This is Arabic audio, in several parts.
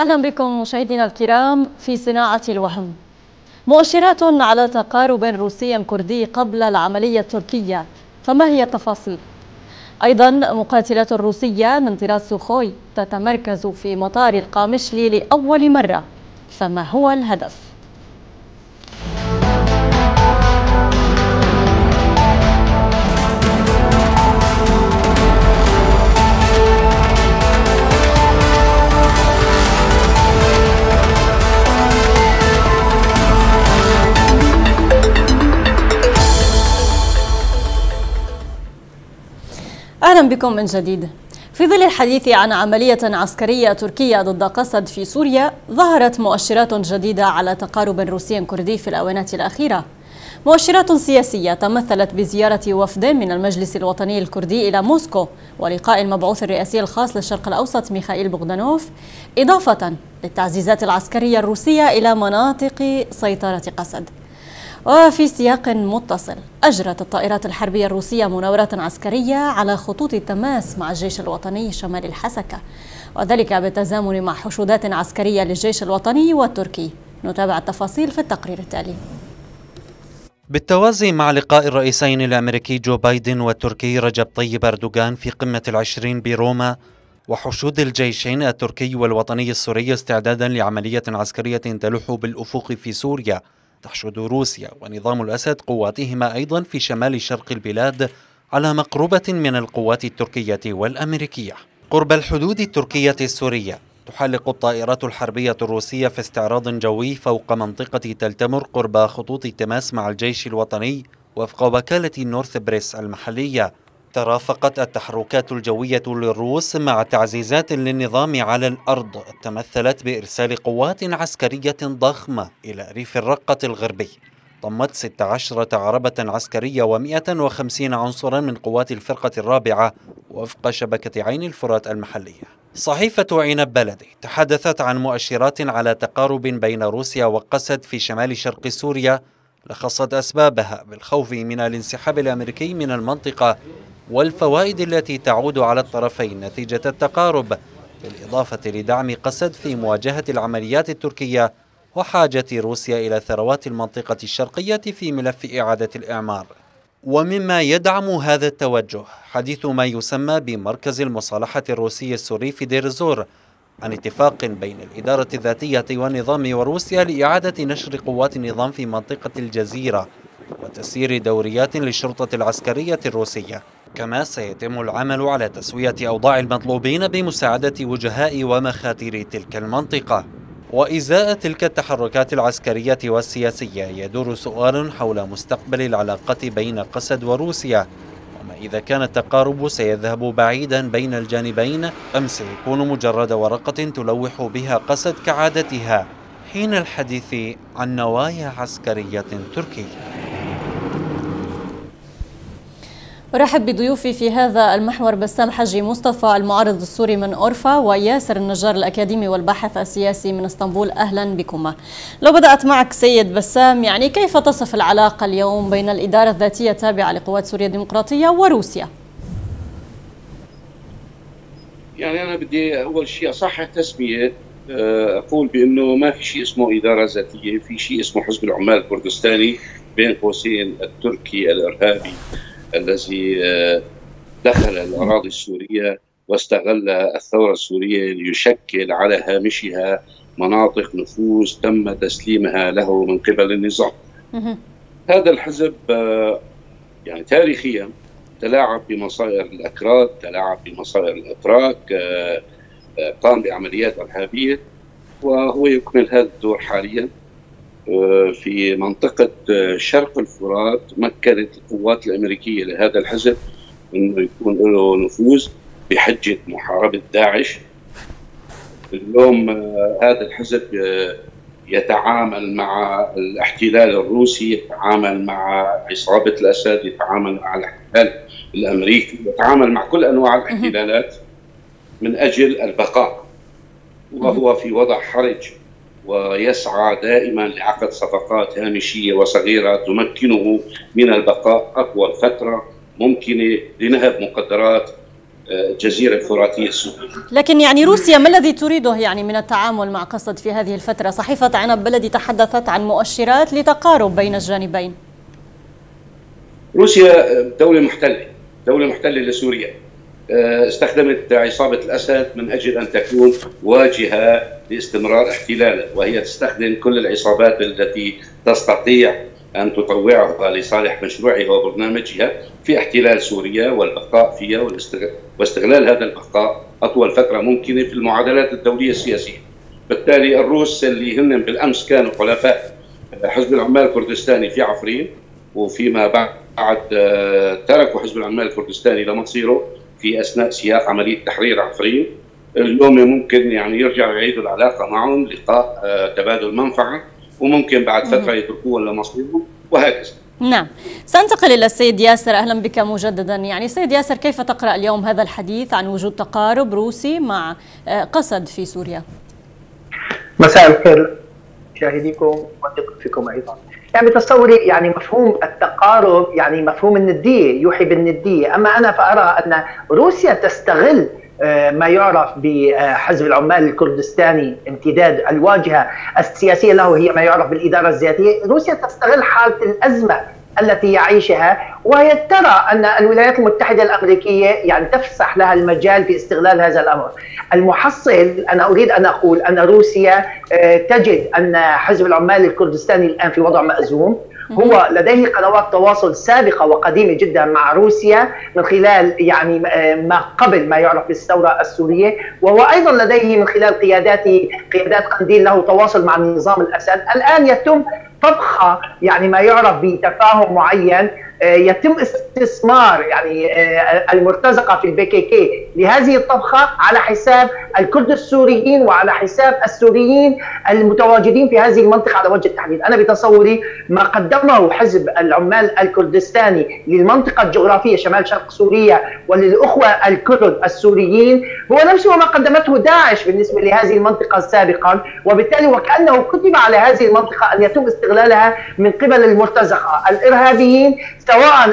أهلا بكم مشاهدينا الكرام في صناعة الوهم مؤشرات على تقارب روسي كردي قبل العملية التركية فما هي التفاصيل؟ أيضا مقاتلات روسية من طراز سوخوي تتمركز في مطار القامشلي لأول مرة فما هو الهدف؟ أهلا بكم من جديد. في ظل الحديث عن عملية عسكرية تركية ضد قسد في سوريا ظهرت مؤشرات جديدة على تقارب روسي كردي في الآونة الأخيرة. مؤشرات سياسية تمثلت بزيارة وفد من المجلس الوطني الكردي إلى موسكو ولقاء المبعوث الرئاسي الخاص للشرق الأوسط ميخائيل بوغدانوف إضافة للتعزيزات العسكرية الروسية إلى مناطق سيطرة قسد وفي سياق متصل أجرت الطائرات الحربية الروسية مناورات عسكرية على خطوط التماس مع الجيش الوطني شمال الحسكة وذلك بالتزامن مع حشودات عسكرية للجيش الوطني والتركي. نتابع التفاصيل في التقرير التالي. بالتوازي مع لقاء الرئيسين الأمريكي جو بايدن والتركي رجب طيب أردوغان في قمة العشرين بروما وحشود الجيشين التركي والوطني السوري استعدادا لعملية عسكرية تلوح بالأفق في سوريا. تحشد روسيا ونظام الأسد قواتهما أيضا في شمال شرق البلاد على مقربة من القوات التركية والأمريكية. قرب الحدود التركية السورية تحلق الطائرات الحربية الروسية في استعراض جوي فوق منطقة تلتمر قرب خطوط التماس مع الجيش الوطني وفق وكالة نورث بريس المحلية. ترافقت التحركات الجوية للروس مع تعزيزات للنظام على الأرض. تمثلت بإرسال قوات عسكرية ضخمة إلى ريف الرقة الغربي. ضمت 16 عربة عسكرية و150 عنصرا من قوات الفرقة الرابعة وفق شبكة عين الفرات المحلية. صحيفة عنب بلدي تحدثت عن مؤشرات على تقارب بين روسيا وقسد في شمال شرق سوريا لخصت أسبابها بالخوف من الانسحاب الأمريكي من المنطقة والفوائد التي تعود على الطرفين نتيجة التقارب بالإضافة لدعم قسد في مواجهة العمليات التركية وحاجة روسيا إلى ثروات المنطقة الشرقية في ملف إعادة الإعمار. ومما يدعم هذا التوجه حديث ما يسمى بمركز المصالحة الروسي السوري في دير الزور عن اتفاق بين الإدارة الذاتية والنظام وروسيا لإعادة نشر قوات النظام في منطقة الجزيرة وتسيير دوريات للشرطة العسكرية الروسية. كما سيتم العمل على تسوية أوضاع المطلوبين بمساعدة وجهاء ومخاتير تلك المنطقة. وإزاء تلك التحركات العسكرية والسياسية يدور سؤال حول مستقبل العلاقة بين قسد وروسيا. وما إذا كان التقارب سيذهب بعيدا بين الجانبين أم سيكون مجرد ورقة تلوح بها قسد كعادتها؟ حين الحديث عن نوايا عسكرية تركية. أرحب بضيوفي في هذا المحور بسام حجي مصطفى المعارض السوري من أورفا وياسر النجار الأكاديمي والباحث السياسي من إسطنبول. أهلا بكما. لو بدأت معك سيد بسام يعني كيف تصف العلاقة اليوم بين الإدارة الذاتية التابعة لقوات سوريا الديمقراطية وروسيا؟ يعني أنا بدي أول شيء أصحح تسمية آه، أقول بأنه ما في شيء اسمه إدارة ذاتية في شيء اسمه حزب العمال الكردستاني بين قوسين التركي الإرهابي. الذي آه، دخل الأراضي السورية واستغل الثورة السورية ليشكل على هامشها مناطق نفوذ تم تسليمها له من قبل النظام. هذا الحزب آه، يعني تاريخيا تلاعب بمصائر الأكراد تلاعب بمصائر الأتراك آه، قام بعمليات إرهابية وهو يكمل هذا الدور حاليا. في منطقة شرق الفرات مكنت القوات الأمريكية لهذا الحزب أنه يكون له نفوذ بحجة محاربة داعش اليوم آه، هذا الحزب آه، يتعامل مع الاحتلال الروسي يتعامل مع عصابة الأسد يتعامل مع الاحتلال الأمريكي يتعامل مع كل أنواع الاحتلالات من أجل البقاء. وهو في وضع حرج ويسعى دائما لعقد صفقات هامشية وصغيرة تمكنه من البقاء اطول فترة ممكنة لنهب مقدرات الجزيرة الفراتية السورية. لكن يعني روسيا ما الذي تريده يعني من التعامل مع قسد في هذه الفترة؟ صحيفة عنب بلدي تحدثت عن مؤشرات لتقارب بين الجانبين. روسيا دولة محتلة، دولة محتلة لسوريا. آه، استخدمت عصابة الأسد من أجل أن تكون واجهة لاستمرار احتلاله وهي تستخدم كل العصابات التي تستطيع أن تطوعها لصالح مشروعها وبرنامجها في احتلال سوريا والبقاء فيها واستغلال هذا البقاء أطول فترة ممكنة في المعادلات الدولية السياسية. بالتالي الروس اللي هن بالأمس كانوا حلفاء حزب العمال الكردستاني في عفرين وفيما بعد آه، تركوا حزب العمال الكردستاني لمصيره في أثناء سياق عملية تحرير عفرين اليوم ممكن يعني يرجعوا يعيدوا العلاقة معهم لقاء آه، تبادل منفعة وممكن بعد فترة يتركوها لمصيرهم وهكذا. نعم. سأنتقل إلى السيد ياسر. أهلا بك مجددا. يعني سيد ياسر كيف تقرأ اليوم هذا الحديث عن وجود تقارب روسي مع آه، قسد في سوريا؟ مساء الخير مشاهديكم وضيوفكم أيضا. يعني تصوري يعني مفهوم التقارب يعني مفهوم الندية يوحي بالندية. أما أنا فأرى أن روسيا تستغل آه، ما يعرف بحزب العمال الكردستاني امتداد الواجهة السياسية له هي ما يعرف بالإدارة الذاتية، روسيا تستغل حالة الأزمة التي يعيشها وهي ترى أن الولايات المتحدة الأمريكية يعني تفسح لها المجال في استغلال هذا الأمر. المحصل أنا أريد أن أقول أن روسيا آه، تجد أن حزب العمال الكردستاني الآن في وضع مأزوم هو لديه قنوات تواصل سابقة وقديمة جدا مع روسيا من خلال يعني آه، ما قبل ما يعرف بالثورة السورية. وهو أيضا لديه من خلال قيادات قيادات قنديل له تواصل مع نظام الأسد. الآن يتم طبخه يعني ما يعرف بتفاهم معين يتم استثمار يعني آه، المرتزقة في البي كي كي لهذه الطبخة على حساب الكرد السوريين وعلى حساب السوريين المتواجدين في هذه المنطقة على وجه التحديد، أنا بتصوري ما قدمه حزب العمال الكردستاني للمنطقة الجغرافية شمال شرق سوريا وللأخوة الكرد السوريين هو نفسه ما قدمته داعش بالنسبة لهذه المنطقة سابقا، وبالتالي وكأنه كتب على هذه المنطقة أن يتم استغلالها من قبل المرتزقة. الإرهابيين سواء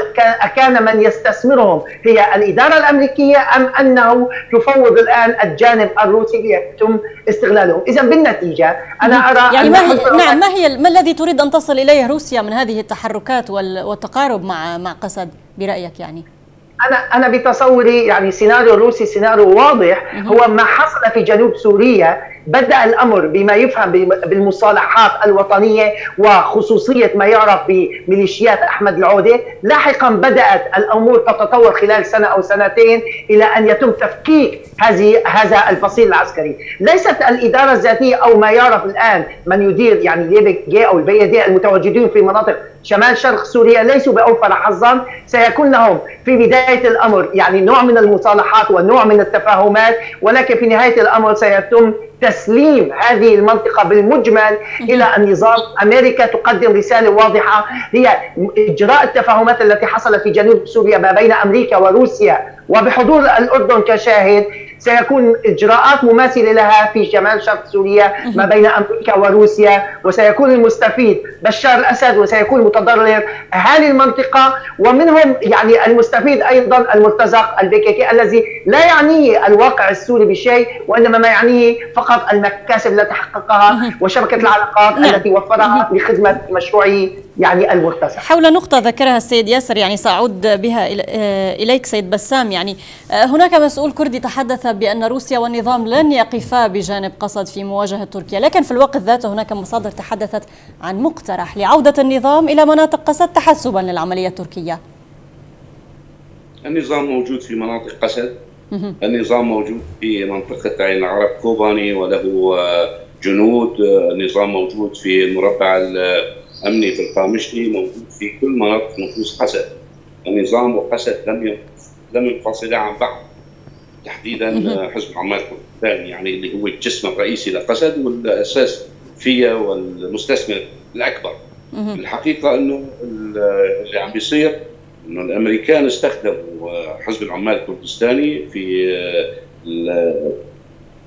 كان من يستثمرهم. هي الإدارة الأمريكية أم أنه يفوض الآن الجانب الروسي ليتم استغلالهم إذا بالنتيجة أنا أرى يعني ما هي نعم ما هي ما الذي تريد أن تصل إليه روسيا من هذه التحركات والتقارب مع مع قسد برأيك يعني؟ أنا أنا بتصوري يعني سيناريو روسي سيناريو واضح. هو ما حصل في جنوب سوريا بدأ الأمر بما يفهم بالمصالحات الوطنية وخصوصية ما يعرف بميليشيات أحمد العودة، لاحقا بدأت الأمور تتطور خلال سنة أو سنتين إلى أن يتم تفكيك هذه هذا الفصيل العسكري، ليست الإدارة الذاتية أو ما يعرف الآن من يدير يعني ليبك أو البيدي المتواجدين في مناطق شمال شرق سوريا ليسوا بأوفر حظا. سيكون لهم في بداية الأمر يعني نوع من المصالحات ونوع من التفاهمات ولكن في نهاية الأمر سيتم تسليم هذه المنطقة بالمجمل إلى النظام أمريكا تقدم رسالة واضحة هي إجراء التفاهمات التي حصلت في جنوب سوريا ما بين أمريكا وروسيا وبحضور الأردن كشاهد سيكون إجراءات مماثلة لها في شمال شرق سوريا ما بين أمريكا وروسيا وسيكون المستفيد بشار الأسد وسيكون المتضرر أهالي المنطقة ومنهم يعني المستفيد أيضا المرتزق البيكيكي الذي لا يعنيه الواقع السوري بشيء وإنما ما يعنيه فقط المكاسب التي حققها وشبكة العلاقات نعم. التي وفرها لخدمة مشروعه يعني المرتزق حول نقطة ذكرها السيد ياسر يعني سأعود بها آه، إليك سيد بسام. يعني آه، هناك مسؤول كردي تحدث بأن روسيا والنظام لن يقفا بجانب قسد في مواجهة تركيا لكن في الوقت ذاته هناك مصادر تحدثت عن مقترح لعودة النظام إلى مناطق قسد تحسبا للعملية التركية. النظام موجود في مناطق قسد النظام موجود في منطقة عين العرب كوباني وله آه، جنود. النظام موجود في المربع الأمني في القامشلي موجود في كل مناطق نفوذ قسد النظام وقسد لم لم ينفصلا عن بعض. تحديدا حزب العمال الكردستاني يعني اللي هو الجسم الرئيسي لقسد والأساس فيها والمستثمر الأكبر. الحقيقة إنه اللي عم بيصير إنه الأمريكان استخدموا حزب العمال الكردستاني في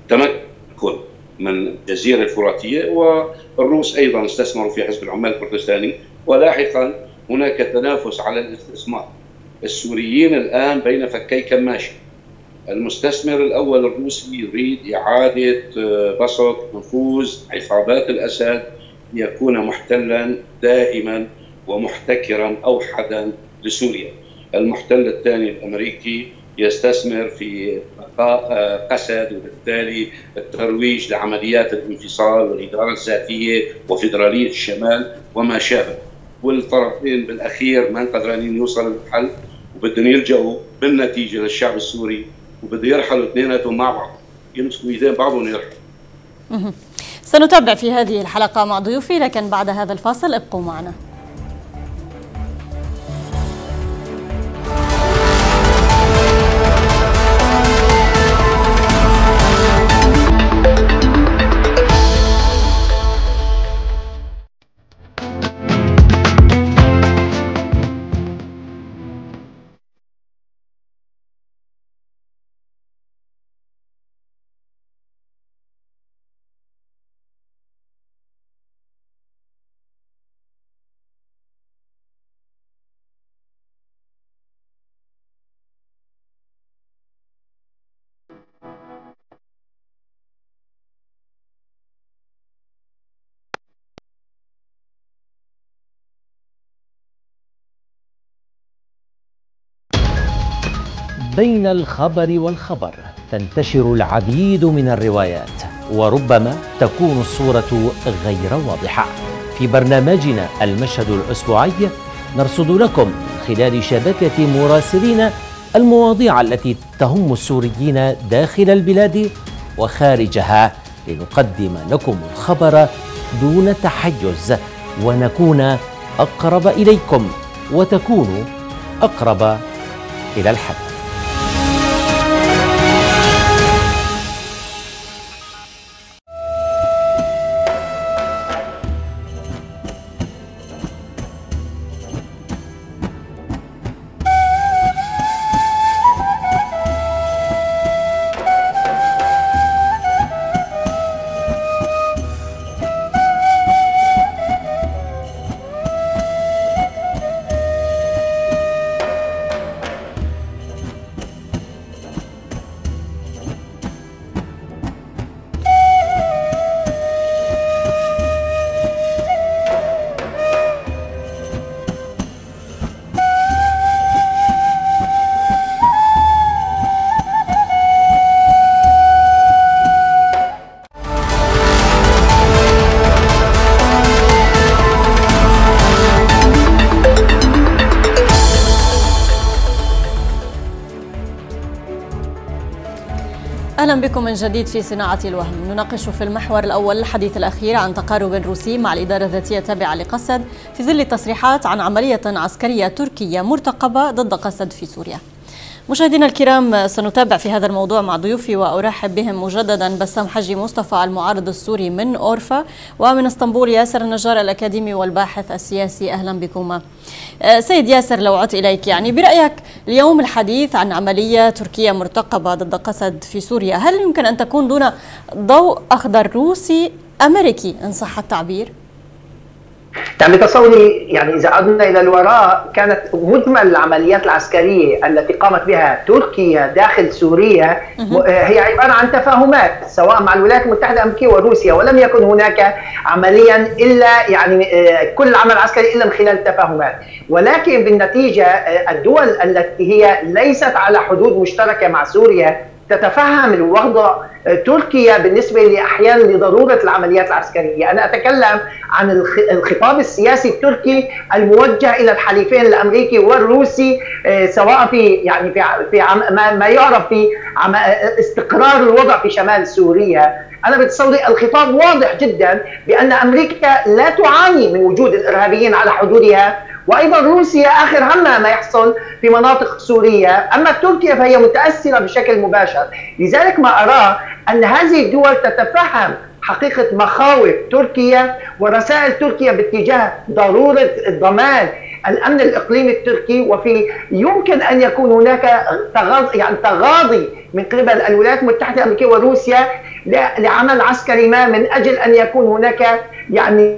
التمكن من الجزيرة الفراتية والروس أيضا استثمروا في حزب العمال الكردستاني ولاحقا هناك تنافس على الاستثمار. السوريين الآن بين فكي كماشي. المستثمر الأول الروسي يريد إعادة آه، بسط نفوذ عصابات الأسد ليكون محتلا دائما ومحتكرا اوحدا لسوريا. المحتل الثاني الأمريكي يستثمر في بقاء قسد وبالتالي الترويج لعمليات الانفصال والإدارة الذاتية وفيدرالية الشمال وما شابه. والطرفين بالأخير ما قدرانين يوصلوا للحل وبدهم يلجأوا بالنتيجة للشعب السوري وبده يرحلوا اثنيناتهم مع بعض. يمسكوا إيدين بعض ويرحلوا. سنتابع في هذه الحلقة مع ضيوفي لكن بعد هذا الفاصل ابقوا معنا. بين الخبر والخبر تنتشر العديد من الروايات وربما تكون الصورة غير واضحة. في برنامجنا المشهد الأسبوعي نرصد لكم خلال شبكة مراسلين المواضيع التي تهم السوريين داخل البلاد وخارجها لنقدم لكم الخبر دون تحيز ونكون أقرب إليكم وتكونوا أقرب إلى الحدث بكم من جديد في صناعة الوهم. نناقش في المحور الأول الحديث الأخير عن تقارب روسي مع الإدارة الذاتية التابعة لقسد في ظل تصريحات عن عملية عسكرية تركية مرتقبة ضد قسد في سوريا. مشاهدينا الكرام سنتابع في هذا الموضوع مع ضيوفي وأرحب بهم مجددا بسام حجي مصطفى المعارض السوري من أورفا ومن إسطنبول ياسر النجار الأكاديمي والباحث السياسي أهلا بكما. آه، سيد ياسر لو عدت إليك يعني برأيك اليوم الحديث عن عملية تركية مرتقبة ضد قسد في سوريا هل يمكن أن تكون دون ضوء اخضر روسي أمريكي إن صح التعبير؟ يعني تصوري يعني إذا عدنا إلى الوراء كانت مجمل العمليات العسكرية التي قامت بها تركيا داخل سوريا. هي عبارة عن تفاهمات سواء مع الولايات المتحدة الأمريكية وروسيا ولم يكن هناك عمليا إلا يعني آه، كل عمل عسكري إلا من خلال التفاهمات ولكن بالنتيجة آه، الدول التي هي ليست على حدود مشتركة مع سوريا تتفهم الوضع تركيا بالنسبة لي أحيانا لضرورة العمليات العسكرية، أنا أتكلم عن الخطاب السياسي التركي الموجه إلى الحليفين الأمريكي والروسي آه، سواء في يعني في في ما يعرف في استقرار الوضع في شمال سوريا. أنا بتصوري الخطاب واضح جدا بأن أمريكا لا تعاني من وجود الإرهابيين على حدودها. وأيضا روسيا آخر همها ما يحصل في مناطق سوريا، أما تركيا فهي متأثرة بشكل مباشر، لذلك ما اراه أن هذه الدول تتفهم حقيقة مخاوف تركيا ورسائل تركيا باتجاه ضرورة ضمان الأمن الإقليمي التركي وفي يمكن أن يكون هناك تغاضي يعني تغاضي من قبل الولايات المتحدة الأمريكية وروسيا لعمل عسكري ما من أجل أن يكون هناك يعني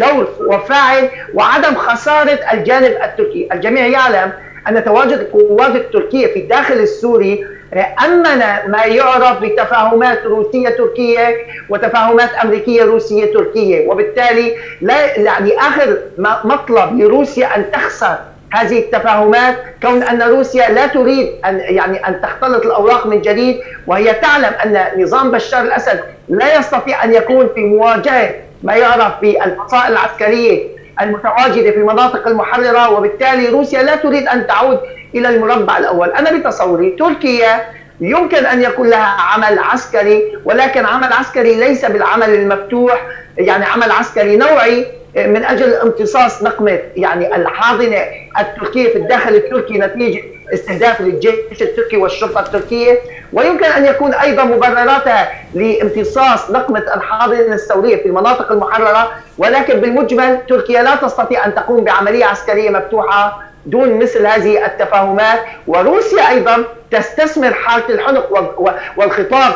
دور وفاعل وعدم خسارة الجانب التركي، الجميع يعلم أن تواجد القوات التركية في الداخل السوري امن ما يعرف بتفاهمات روسية تركية وتفاهمات أمريكية روسية تركية. وبالتالي لا يعني آخر مطلب لروسيا أن تخسر هذه التفاهمات كون أن روسيا لا تريد أن يعني أن تختلط الأوراق من جديد وهي تعلم أن نظام بشار الأسد لا يستطيع أن يكون في مواجهة ما يعرف بالفصائل العسكرية المتواجدة في المناطق المحررة. وبالتالي روسيا لا تريد أن تعود إلى المربع الأول، أنا بتصوري تركيا يمكن أن يكون لها عمل عسكري ولكن عمل عسكري ليس بالعمل المفتوح يعني عمل عسكري نوعي من أجل امتصاص نقمة يعني الحاضنة التركية في الداخل التركي نتيجة استهداف للجيش التركي والشرطة التركية. ويمكن أن يكون أيضا مبرراتها لامتصاص نقمة الحاضنة الثورية في المناطق المحررة ولكن بالمجمل تركيا لا تستطيع أن تقوم بعملية عسكرية مفتوحة. دون مثل هذه التفاهمات. وروسيا أيضا تستثمر حالة الحنق والخطاب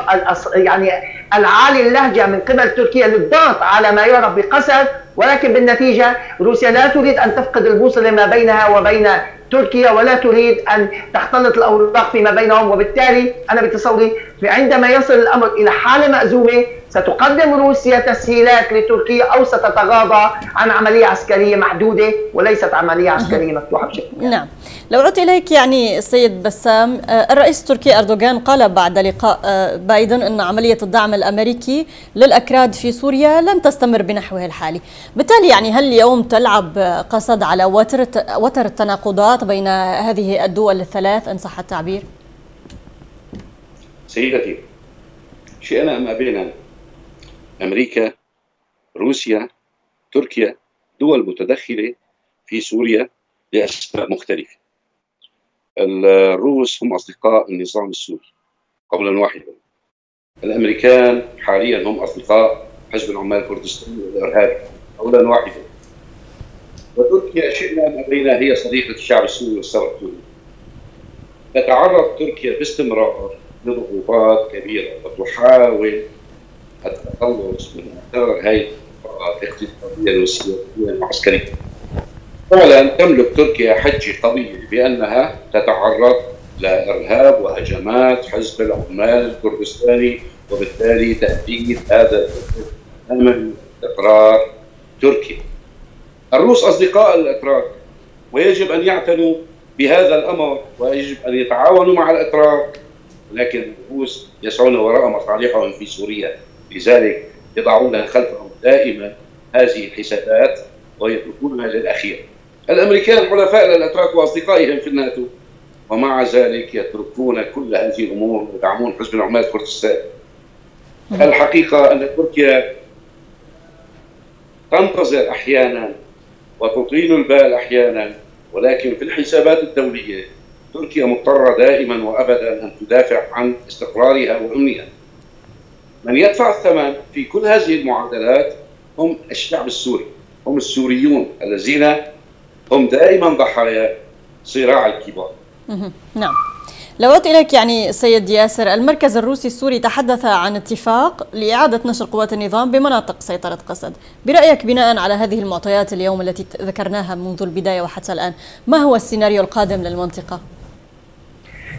يعني العالي اللهجة من قبل تركيا للضغط على ما يعرف بقسد ولكن بالنتيجة روسيا لا تريد أن تفقد البوصلة ما بينها وبين تركيا ولا تريد أن تختلط الأوراق فيما بينهم. وبالتالي أنا بتصوري عندما يصل الأمر إلى حاله مأزومة ستقدم روسيا تسهيلات لتركيا أو ستتغاضى عن عملية عسكرية محدودة وليست عملية عسكرية مفتوحة بشكل نعم. لو عدت إليك يعني السيد بسام آه، الرئيس التركي أردوغان قال بعد لقاء آه، بايدن إن عملية الدعم الأمريكي للأكراد في سوريا لن تستمر بنحوه الحالي، بالتالي يعني هل اليوم تلعب قصد على وتر وتر التناقضات بين هذه الدول الثلاث إن صح التعبير؟ سيدتي شئنا أم أبينا؟ أمريكا روسيا تركيا دول متدخلة في سوريا لأسباب مختلفة. الروس هم أصدقاء النظام السوري قولا واحدا. الأمريكان حاليا هم أصدقاء حزب العمال الكردستاني والارهابي قولا واحدا. وتركيا شئنا أم أبينا؟ هي صديقة الشعب السوري والثوره السوري تتعرض تركيا باستمرار لضغوطات كبيرة وتحاول التخلص من اثار هذه الاقتصاديه والسياسيه والعسكريه. فعلا تملك تركيا حجه قويه بأنها تتعرض لإرهاب وهجمات حزب العمال الكردستاني وبالتالي تهديد هذا امن استقرار تركيا. الروس أصدقاء الاتراك ويجب أن يعتنوا بهذا الأمر ويجب أن يتعاونوا مع الاتراك لكن الروس يسعون وراء مصالحهم في سوريا لذلك يضعون خلفهم دائما هذه الحسابات ويتركونها للاخير. الأمريكان حلفاء للاتراك واصدقائهم في الناتو ومع ذلك يتركون كل هذه الأمور ويدعمون حزب العمال الكردستاني. الحقيقة أن تركيا تنتظر أحيانا وتطيل البال أحيانا ولكن في الحسابات الدولية تركيا مضطرة دائما وابدا أن تدافع عن استقرارها وأمنها. من يدفع الثمن في كل هذه المعادلات هم الشعب السوري. هم السوريون الذين هم دائما ضحايا صراع الكبار. نعم. لو إليك يعني سيد ياسر المركز الروسي السوري تحدث عن اتفاق لإعادة نشر قوات النظام بمناطق سيطرة قسد برأيك بناء على هذه المعطيات اليوم التي ذكرناها منذ البداية وحتى الآن ما هو السيناريو القادم للمنطقة؟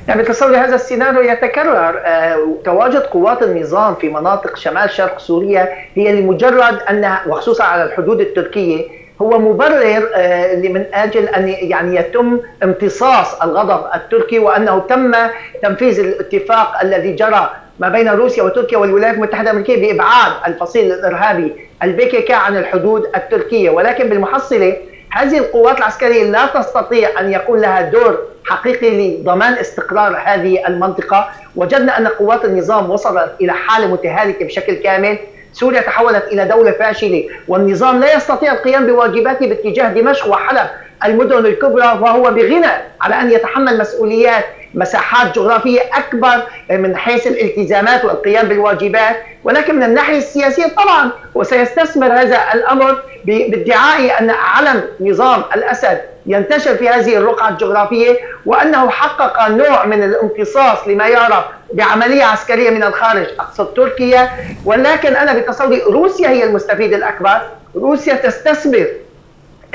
يعني تصور هذا السيناريو يتكرر آه، تواجد قوات النظام في مناطق شمال شرق سوريا هي لمجرد أنها وخصوصا على الحدود التركية هو مبرر آه من آجل أن يعني يتم امتصاص الغضب التركي وأنه تم تنفيذ الاتفاق الذي جرى ما بين روسيا وتركيا والولايات المتحدة الأمريكية بإبعاد الفصيل الإرهابي البي عن الحدود التركية. ولكن بالمحصلة هذه القوات العسكرية لا تستطيع أن يكون لها دور حقيقي لضمان استقرار هذه المنطقة، وجدنا أن قوات النظام وصلت إلى حالة متهالكة بشكل كامل، سوريا تحولت إلى دولة فاشلة، والنظام لا يستطيع القيام بواجباته باتجاه دمشق وحلب. المدن الكبرى وهو بغنى على أن يتحمل مسؤوليات مساحات جغرافية أكبر من حيث الالتزامات والقيام بالواجبات. ولكن من الناحية السياسية طبعا وسيستثمر هذا الأمر بادعاء أن علم نظام الأسد ينتشر في هذه الرقعة الجغرافية وأنه حقق نوع من الامتصاص لما يعرف بعملية عسكرية من الخارج أقصد تركيا. ولكن أنا بتصوري روسيا هي المستفيد الأكبر. روسيا تستثمر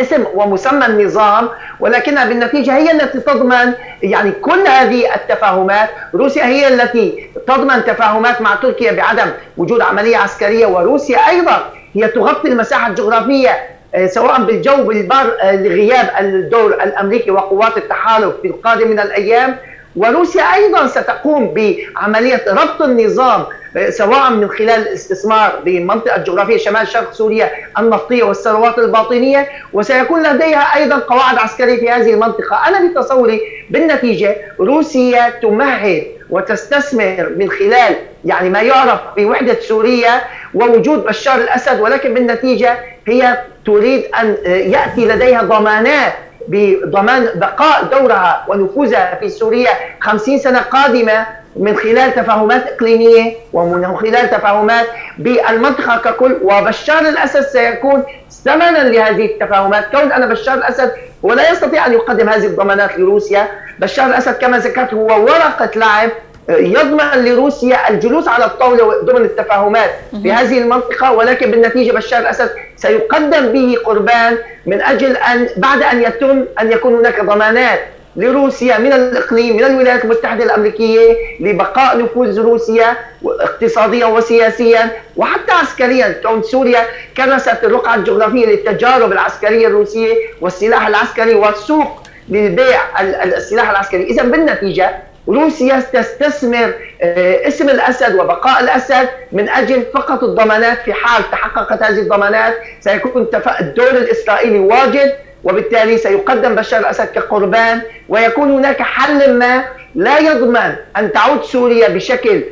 اسم ومسمى النظام ولكنها بالنتيجة هي التي تضمن يعني كل هذه التفاهمات. روسيا هي التي تضمن تفاهمات مع تركيا بعدم وجود عملية عسكرية وروسيا أيضا هي تغطي المساحة الجغرافية آه، سواء بالجو بالبر آه، لغياب الدور الأمريكي وقوات التحالف في القادم من الأيام. وروسيا أيضا ستقوم بعملية ربط النظام آه، سواء من خلال الاستثمار بالمنطقة الجغرافيه شمال شرق سوريا النفطية والثروات الباطنية وسيكون لديها أيضا قواعد عسكرية في هذه المنطقة، أنا بتصوري بالنتيجة روسيا تمهد وتستثمر من خلال يعني ما يعرف بوحدة سوريا ووجود بشار الأسد ولكن بالنتيجة هي تريد أن يأتي لديها ضمانات بضمان بقاء دورها ونفوذها في سوريا 50 سنة قادمة من خلال تفاهمات إقليمية ومن خلال تفاهمات بالمنطقة ككل. وبشار الأسد سيكون ثمنا لهذه التفاهمات. كون أن بشار الأسد هو لا يستطيع أن يقدم هذه الضمانات لروسيا بشار الأسد كما ذكرت هو ورقة لعب يضمن لروسيا الجلوس على الطاولة ضمن التفاهمات في هذه المنطقة. ولكن بالنتيجة بشار الأسد سيقدم به قربان من أجل أن بعد أن يتم أن يكون هناك ضمانات لروسيا من الإقليم من الولايات المتحدة الأمريكية لبقاء نفوذ روسيا اقتصاديا وسياسيا وحتى عسكريا. كون سوريا كرست الرقعة الجغرافية للتجارب العسكرية الروسية والسلاح العسكري والسوق للبيع السلاح العسكري. اذا بالنتيجة روسيا تستثمر آه، اسم الأسد وبقاء الأسد من أجل فقط الضمانات في حال تحققت هذه الضمانات. سيكون الدور الإسرائيلي واجد وبالتالي سيقدم بشار الأسد كقربان ويكون هناك حل ما لا يضمن أن تعود سوريا بشكل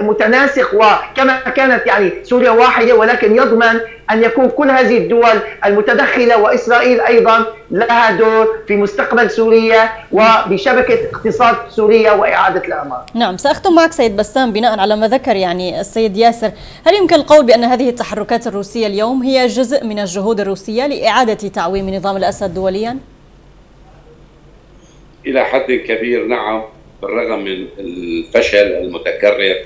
متناسق وكما كانت يعني سوريا واحدة ولكن يضمن أن يكون كل هذه الدول المتدخلة وإسرائيل أيضا لها دور في مستقبل سوريا وبشبكة اقتصاد سوريا وإعادة الاعمار. نعم سأختم معك سيد بسام بناء على ما ذكر يعني السيد ياسر، هل يمكن القول بأن هذه التحركات الروسية اليوم هي جزء من الجهود الروسية لإعادة تعويم نظام الأسد دوليا؟ إلى حد كبير. نعم بالرغم من الفشل المتكرر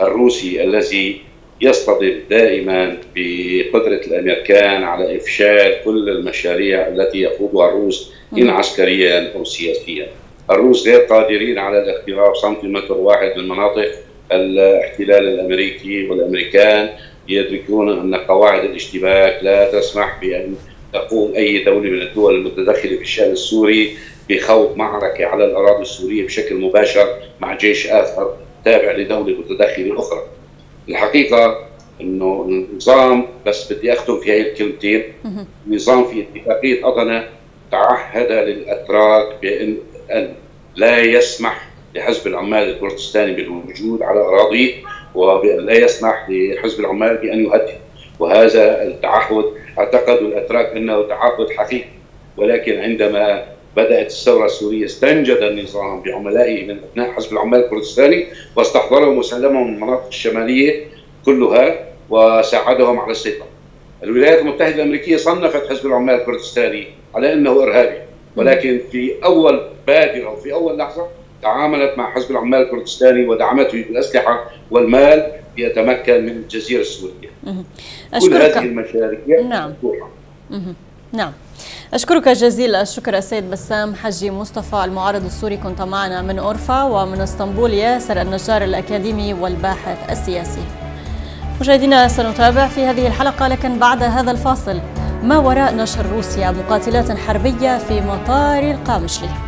الروسي الذي يصطدم دائما بقدرة الأمريكان على إفشال كل المشاريع التي يخوضها الروس إن عسكريا أو سياسيا. الروس غير قادرين على الاختراق سنتيمتر واحد من مناطق الاحتلال الأمريكي والأمريكان يدركون أن قواعد الاشتباك لا تسمح بأن تقوم أي دولة من الدول المتدخلة في الشأن السوري بخوض معركة على الأراضي السورية بشكل مباشر مع جيش آخر تابع لدولة متدخلة أخرى. الحقيقة إنه النظام بس بدي أختم في هي الكلمتين نظام في اتفاقية اضنا تعهد للأتراك بأن أن لا يسمح لحزب العمال الكردستاني بالوجود على اراضيه وبأن لا يسمح لحزب العمال بأن يهدد. وهذا التعهد أعتقد الأتراك أنه تعهد حقيقي ولكن عندما بدأت الثورة السورية استنجد النظام بعملائه من ابناء حزب العمال الكردستاني واستحضرهم وسلمهم من المناطق الشمالية كلها وساعدهم على السيطرة. الولايات المتحدة الأمريكية صنفت حزب العمال الكردستاني على أنه إرهابي ولكن في أول بادره وفي أول لحظة تعاملت مع حزب العمال الكردستاني ودعمته بالأسلحة والمال ليتمكن من الجزيرة السورية. كل هذه المشاريع نعم. نعم. أشكرك جزيل الشكر السيد بسام حجي مصطفى المعارض السوري كنت معنا من أورفا ومن إسطنبول ياسر النجار الأكاديمي والباحث السياسي. مشاهدينا سنتابع في هذه الحلقة لكن بعد هذا الفاصل. ما وراء نشر روسيا؟ مقاتلات حربية في مطار القامشلي.